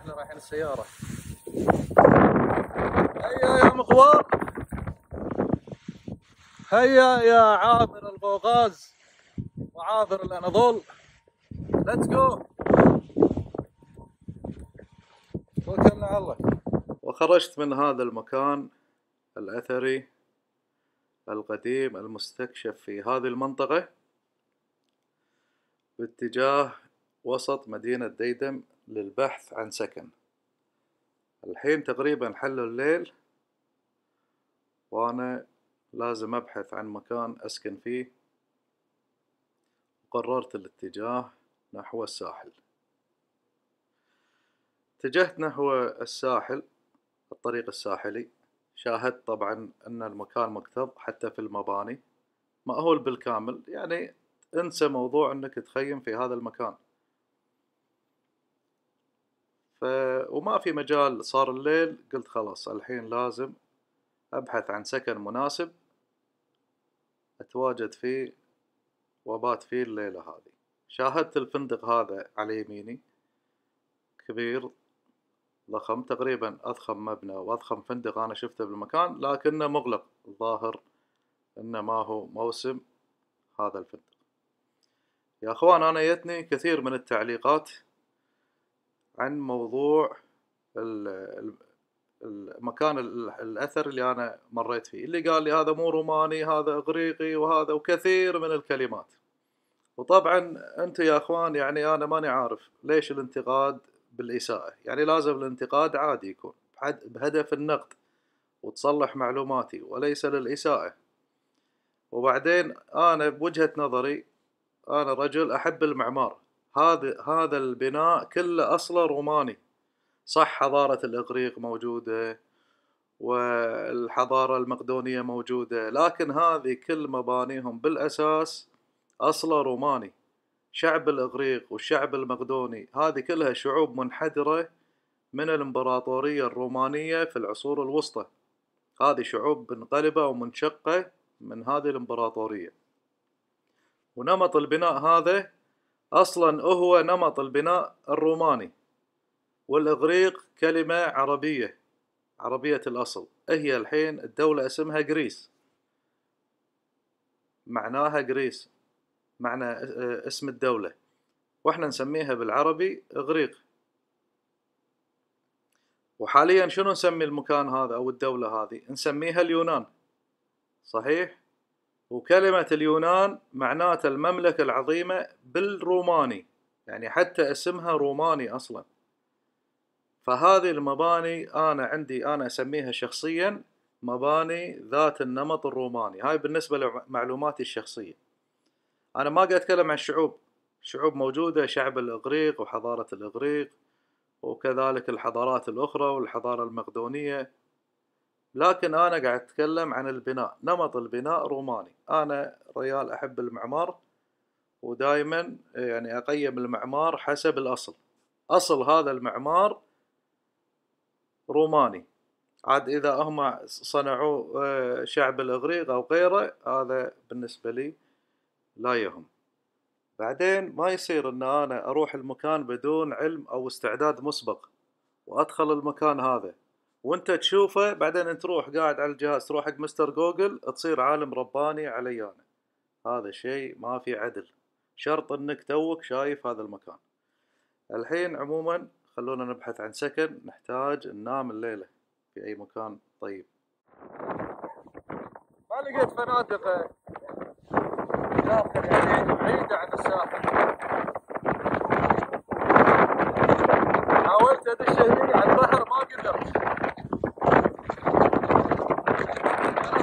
إحنا رايحين السيارة. هيا يا مغوار. هيا يا عابر القوقاز وعابر الأناضول. let's go توكلنا على الله. وخرجت من هذا المكان الأثري القديم المستكشف في هذه المنطقة باتجاه وسط مدينة ديدم. للبحث عن سكن. الحين تقريبا حل الليل وأنا لازم أبحث عن مكان أسكن فيه. وقررت الاتجاه نحو الساحل. اتجهت نحو الساحل الطريق الساحلي. شاهدت طبعا أن المكان مكتظ حتى في المباني. مأهول بالكامل. يعني انسى موضوع أنك تخيم في هذا المكان. ف... وما في مجال صار الليل قلت خلاص الحين لازم أبحث عن سكن مناسب أتواجد فيه وأبات فيه الليلة هذه. شاهدت الفندق هذا على يميني كبير ضخم تقريبا أضخم مبنى وأضخم فندق أنا شفته بالمكان لكنه مغلق. الظاهر إنه ما هو موسم هذا الفندق. يا أخوان أنا يتني كثير من التعليقات. عن موضوع المكان الأثر اللي أنا مريت فيه. اللي قال لي هذا مو روماني هذا إغريقي وهذا وكثير من الكلمات. وطبعا أنت يا أخوان يعني أنا ماني عارف ليش الانتقاد بالإساءة. يعني لازم الانتقاد عادي يكون. بهدف النقد وتصلح معلوماتي وليس للإساءة. وبعدين أنا بوجهة نظري أنا رجل أحب المعمار. هذا هذا البناء كله أصله روماني. صح حضارة الإغريق موجودة والحضارة المقدونية موجودة لكن هذه كل مبانيهم بالأساس أصله روماني. شعب الإغريق والشعب المقدوني هذه كلها شعوب منحدرة من الإمبراطورية الرومانية في العصور الوسطى. هذه شعوب منقلبة ومنشقة من هذه الإمبراطورية. ونمط البناء هذا أصلا هو نمط البناء الروماني والإغريق كلمة عربية عربية الأصل. هي الحين الدولة اسمها جريس معناها جريس معنى اسم الدولة. وإحنا نسميها بالعربي إغريق. وحاليا شنو نسمي المكان هذا أو الدولة هذه؟ نسميها اليونان. صحيح؟ وكلمة اليونان معناته المملكة العظيمة بالروماني يعني حتى اسمها روماني أصلا. فهذه المباني أنا عندي أنا أسميها شخصيا مباني ذات النمط الروماني. هاي بالنسبة لمعلوماتي الشخصية. أنا ما قاعد أتكلم عن الشعوب شعوب موجودة شعب الإغريق وحضارة الإغريق وكذلك الحضارات الأخرى والحضارة المقدونية. لكن أنا قاعد أتكلم عن البناء نمط البناء روماني. أنا ريال أحب المعمار ودائما يعني أقيم المعمار حسب الأصل. أصل هذا المعمار روماني. عاد إذا هم صنعوه آه، شعب الإغريق أو غيره هذا بالنسبة لي لا يهم. بعدين ما يصير إن أنا أروح المكان بدون علم أو استعداد مسبق وأدخل المكان هذا. وانت تشوفه بعدين تروح قاعد على الجهاز تروح حق مستر جوجل تصير عالم رباني علي أنا هذا شيء ما في عدل. شرط انك توك شايف هذا المكان. الحين عموما خلونا نبحث عن سكن نحتاج ننام الليلة في أي مكان طيب. ما لقيت فنادق. داخل يعني بعيدة عن الساحل. حاولت أدش هني على البحر ما قدرت أنا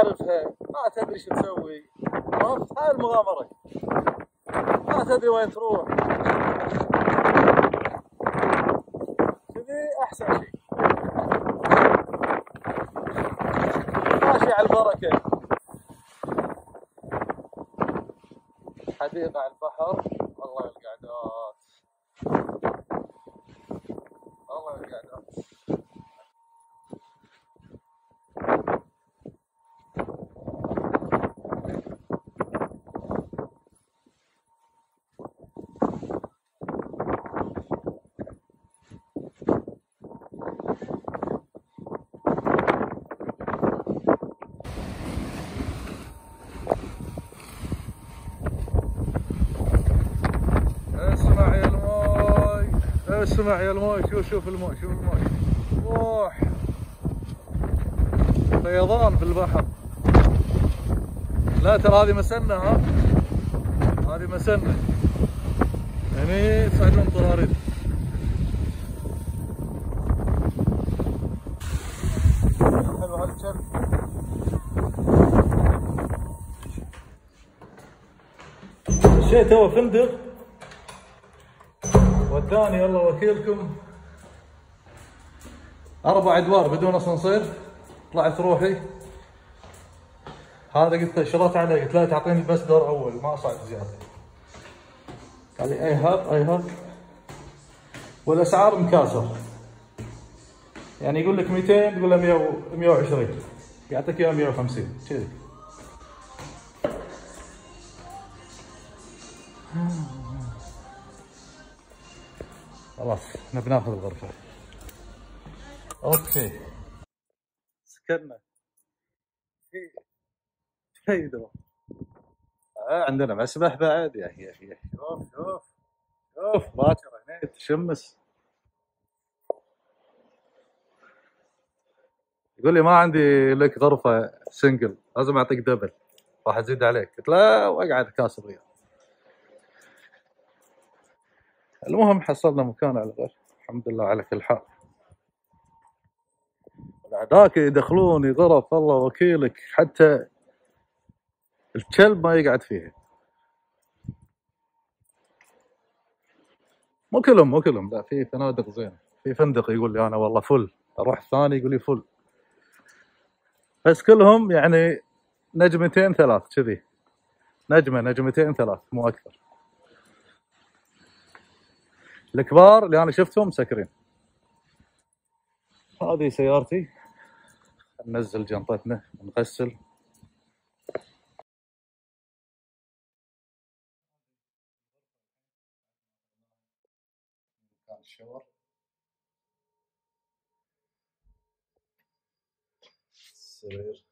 تعرفها ما تدري شو تسوي. عرفت؟ هاي المغامرة. ما تدري وين تروح. كذي أحسن شيء ماشي على البركة. حديقة على البحر. اسمع يا الماي شوف شوف الماي شوف الماي روح فيضان في البحر. لا ترى هذه مسنة ها؟ هذه مسنة. هني يصعدون طراريد حلو شيء تو فندق. وداني الله وكيلكم. أربع أدوار بدون أسانسير. طلعت روحي. هذا قلت شرطت عليه قلت لا تعطيني بس دور أول ما صعد زيادة. قال لي اي هاب اي هاب والأسعار مكاسر يعني يقول لك 200 تقول له 100 120 يعطيك إياها 150 كذي. خلاص إحنا بناخذ الغرفة. okay. سكرنا. في آه عندنا مسبح بعد يا هي هي شوف شوف شوف باكر هنا تشمس. يقول لي ما عندي لك غرفة single لازم أعطيك double راح أزيد عليك. قلت لا وأقعد كاسر ريال المهم حصلنا مكان على غير الحمد لله على كل حال. الأعداء يدخلون غرف الله وكيلك. حتى الكلب ما يقعد فيها. مو كلهم مو كلهم. لا في فنادق زينة في فندق يقول لي أنا والله فل. أروح الثاني يقول لي فل. بس كلهم يعني نجمتين ثلاث كذي. نجمة نجمتين ثلاث مو أكثر. الكبار اللي أنا شفتهم مسكرين. هذه سيارتي. ننزل جنطتنا نغسل. الشاور. السرير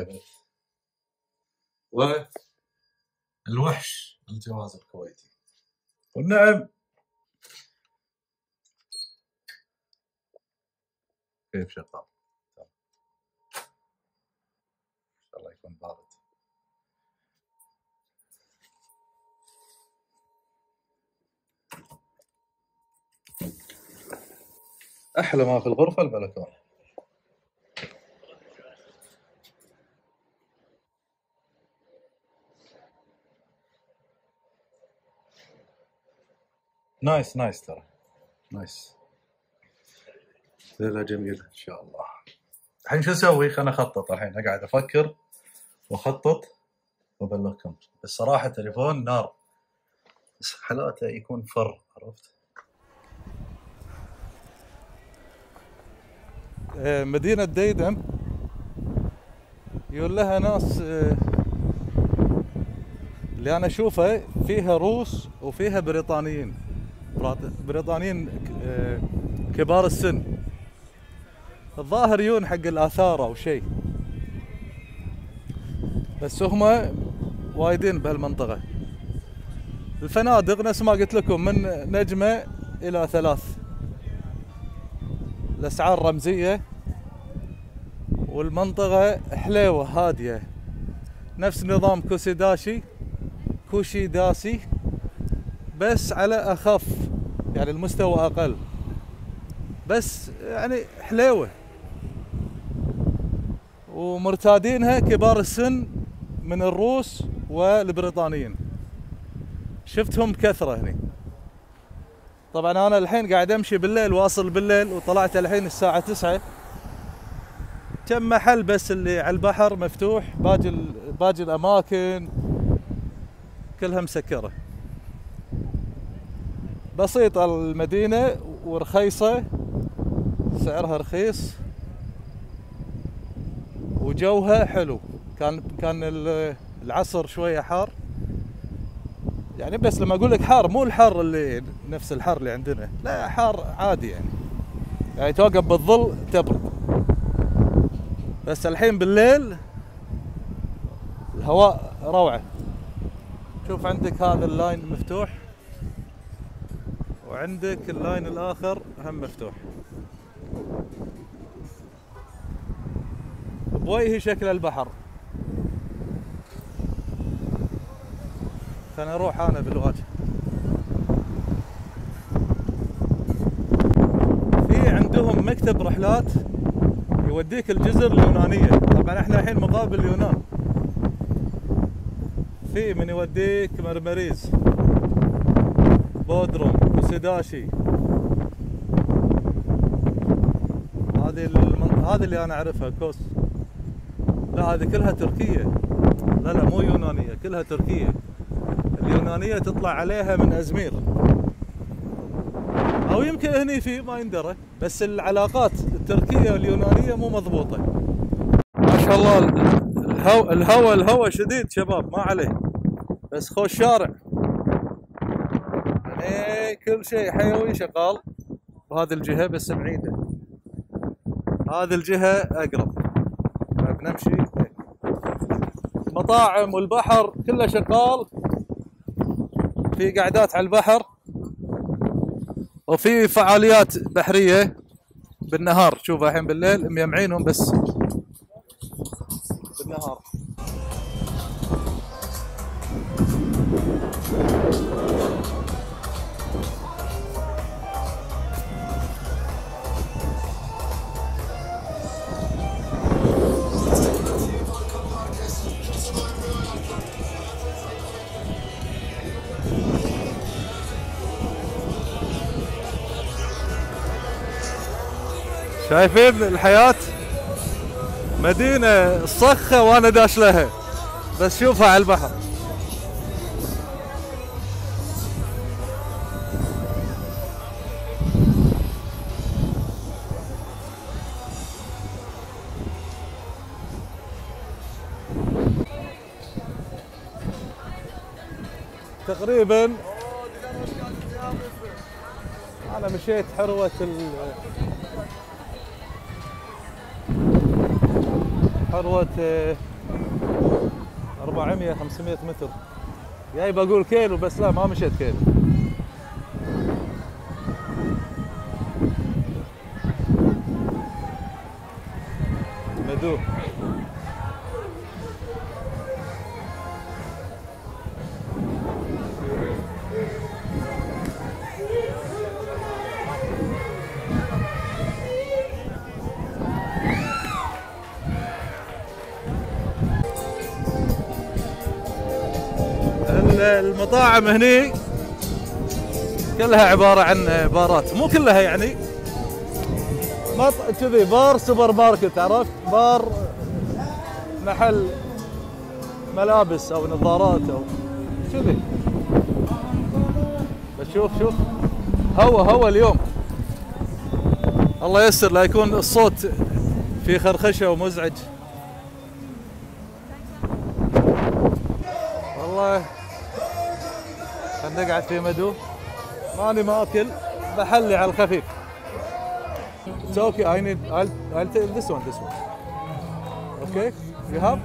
الكبت والوحش الجواز الكويتي. والنعم. كيف شغال؟ الله يكون بارد أحلى ما في الغرفة البلكونة. nice nice ترى. nice. ليلة جميلة إن شاء الله. الحين شو أسوي؟ خلنا أخطط الحين. أقعد أفكر وأخطط وأبلغكم. بس صراحة تليفون نار. بس حالاته يكون فر عرفت؟ مدينة ديدم. يقول لها ناس آه، اللي أنا أشوفه فيها روس وفيها بريطانيين. بريطانيين آه، كبار السن. الظاهر يون حق الآثار أو شيء. بس هم وايدين بهالمنطقة. الفنادق نفس ما قلت لكم من نجمة إلى ثلاث. الأسعار رمزية والمنطقة حليوة هادية. نفس نظام كوسيداشي كوشي داسي بس على أخف يعني المستوى أقل. بس يعني حليوة. ومرتادينها كبار السن من الروس والبريطانيين. شفتهم بكثرة هني. طبعا أنا الحين قاعد أمشي بالليل واصل بالليل وطلعت الحين الساعة 9 كم محل بس اللي على البحر مفتوح باقي باقي الأماكن كلها مسكرة. بسيطة المدينة ورخيصة سعرها رخيص. وجوها حلو. كان كان ال- العصر شوية حار. يعني بس لما أقول لك حار مو الحر اللي نفس الحر اللي عندنا. لا حار عادي يعني. يعني توقف بالظل تبرد. بس الحين بالليل الهواء روعة. شوف عندك هذا ال line مفتوح. وعندك ال line الآخر هم مفتوح. بوجهي شكل البحر. خليني أروح أنا بالواجهه في عندهم مكتب رحلات يوديك الجزر اليونانية. طبعا إحنا الحين مقابل اليونان. في من يوديك مرمريز. بودروم وسداشي هذه المن... هذه اللي أنا أعرفها كوس. لا هذه كلها تركية. لا لا مو يونانية كلها تركية. اليونانية تطلع عليها من أزمير. أو يمكن هني في ما يندرى. بس العلاقات التركية واليونانية مو مضبوطة. ما شاء الله الهو الهوا الهوا شديد شباب ما عليه. بس خو الشارع يعني كل شيء حيوي شغال بهذه الجهة بس بعيدة. هذه الجهة أقرب. بنمشي المطاعم والبحر كله شغال. في قعدات على البحر. وفي فعاليات بحرية بالنهار. شوف الحين بالليل مجمعينهم بس. شايفين الحياة؟ مدينة صخة وأنا داش لها. بس شوفها على البحر. تقريبا أنا مشيت حروة حروة آه، 400 500 متر. جاي بقول كيلو بس لا ما مشيت كيلو. مدوب. المطاعم هني كلها عبارة عن بارات مو كلها يعني. مط... كذي بار سوبر ماركت عرفت بار محل ملابس أو نظارات أو كذي. شوف شوف. هوا هوا اليوم. الله يسر لا يكون الصوت في خرخشة ومزعج. والله نقعد في مدو ماني ما اكل بحلي على الخفيف It's okay. I need. I'll. I'll take this one. This. Okay. You have.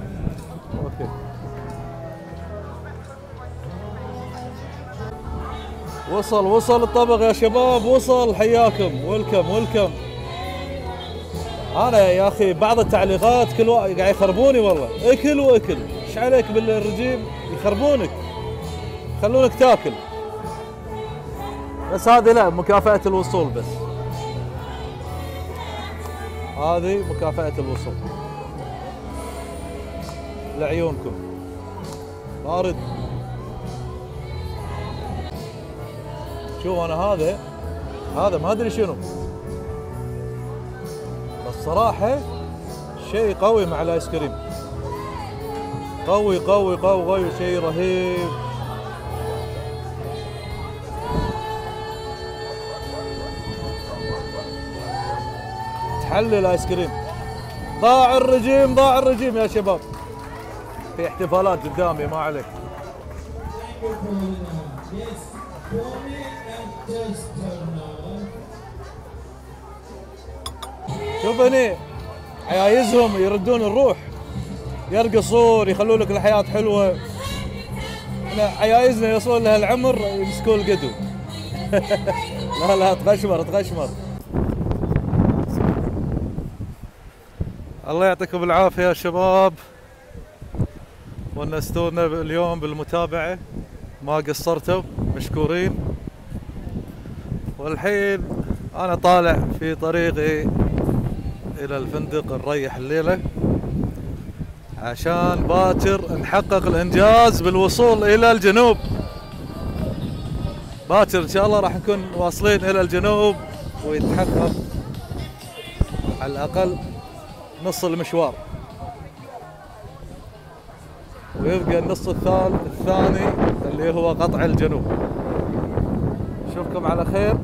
Okay. وصل وصل الطبق يا شباب وصل حياكم ويلكم ويلكم أنا يا أخي بعض التعليقات كل واحد قاعد يخربوني والله اكل واكل إيش عليك بالرجيم يخربونك يخلونك تاكل. بس هذه لا مكافأة الوصول بس. هذه مكافأة الوصول. لعيونكم. بارد. شوف أنا هذا هذا ما أدري شنو. بس صراحة شيء قوي مع الآيس كريم. قوي قوي قوي قوي شيء رهيب. تحل الايس كريم. ضاع الرجيم ضاع الرجيم يا شباب. في احتفالات قدامي ما عليك. شوف هني عيايزهم يردون الروح. يرقصون يخلون لك الحياة حلوة. إحنا عيايزنا يوصلون لها العمر يمسكون القدو. لا لا تغشمر تغشمر. الله يعطيكم العافية يا شباب. ونستونا اليوم بالمتابعة. ما قصرتوا مشكورين. والحين أنا طالع في طريقي إلى الفندق نريح الليلة عشان باكر نحقق الإنجاز بالوصول إلى الجنوب. باكر إن شاء الله راح نكون واصلين إلى الجنوب ويتحقق على الأقل نص المشوار. ويبقى النص الثالث الثاني اللي هو قطع الجنوب. اشوفكم على خير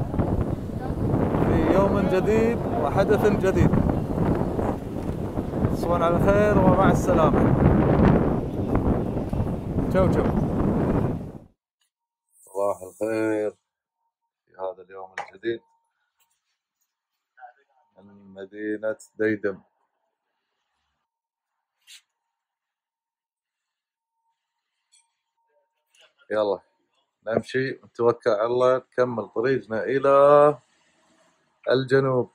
في يوم جديد وحدث جديد. تصبحون على خير ومع السلامة. تشو تشو صباح الخير في هذا اليوم الجديد. من مدينة ديدم. يلا. نمشي. ونتوكل على الله. نكمل طريقنا إلى الجنوب.